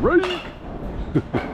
God,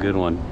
good one.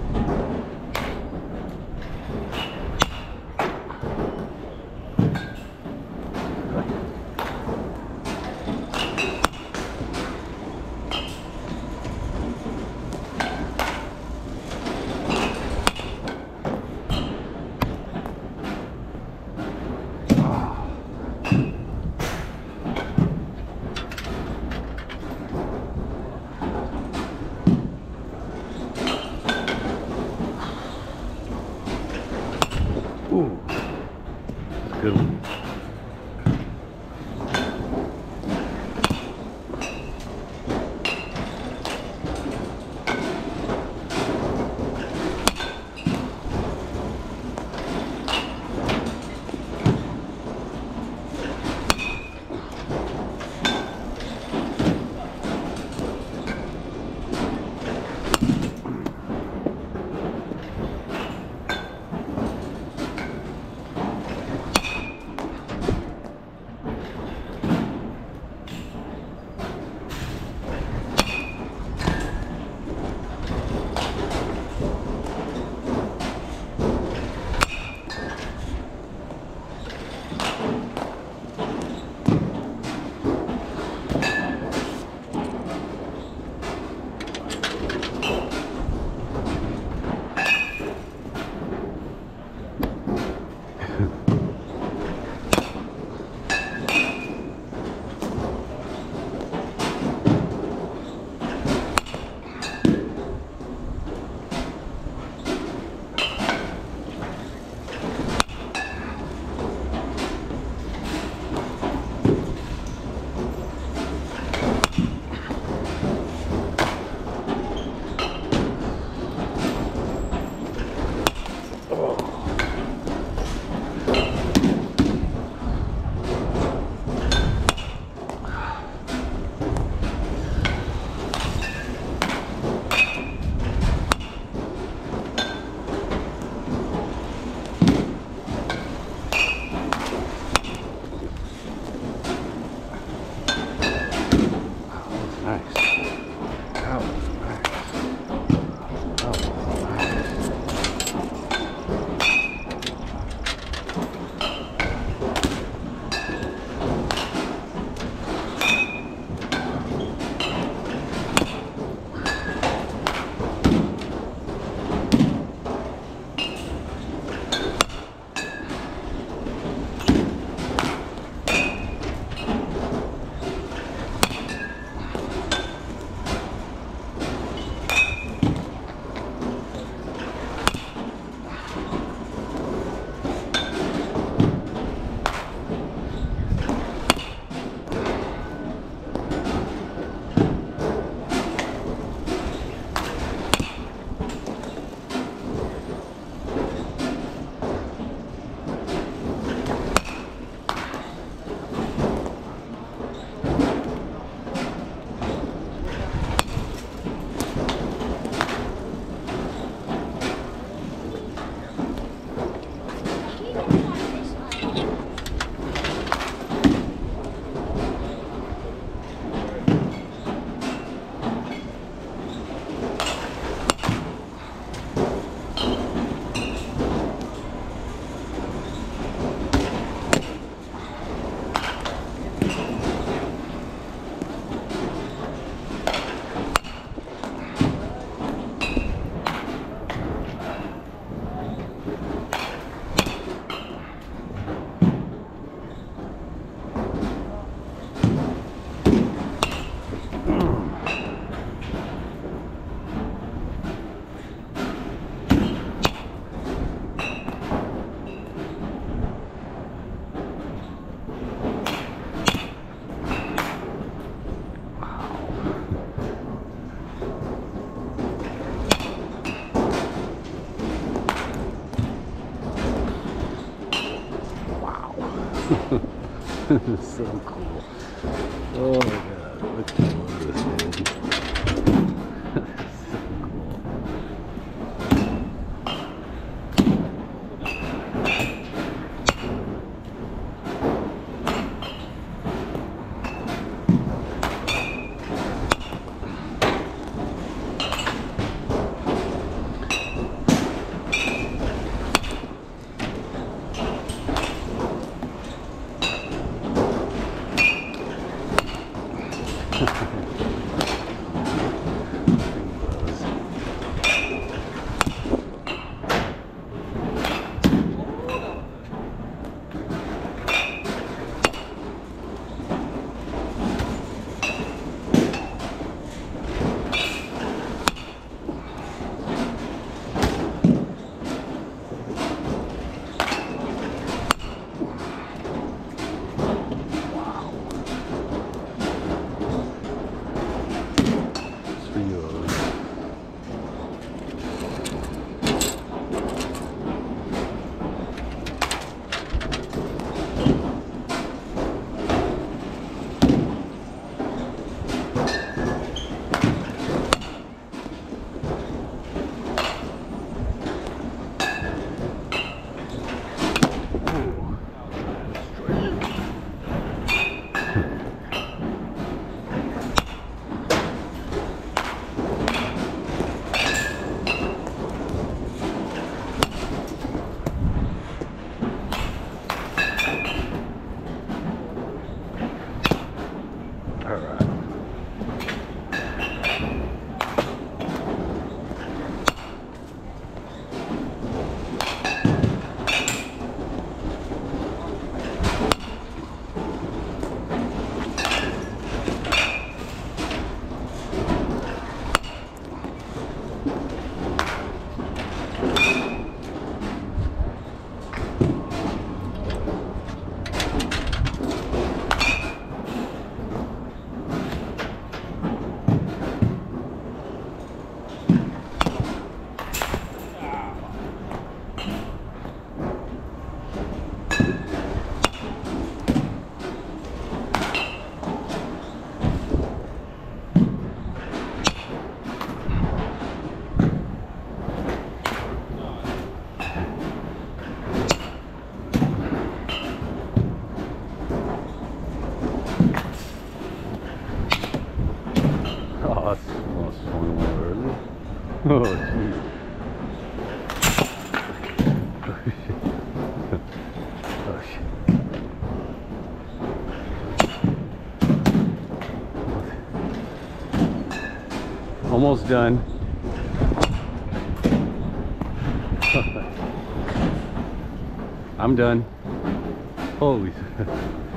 so cool. Oh my god, almost done. I'm done. Holy.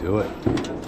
do it.